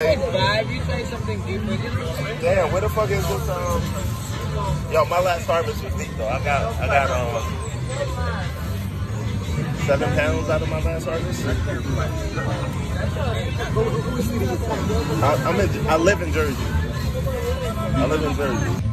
vibe, you say something deeper. Damn, where the fuck is this? Um, yo, my last harvest was deep though. I got, I got um, seven pounds out of my last harvest. I, I'm in, I live in Jersey. I live in Jersey.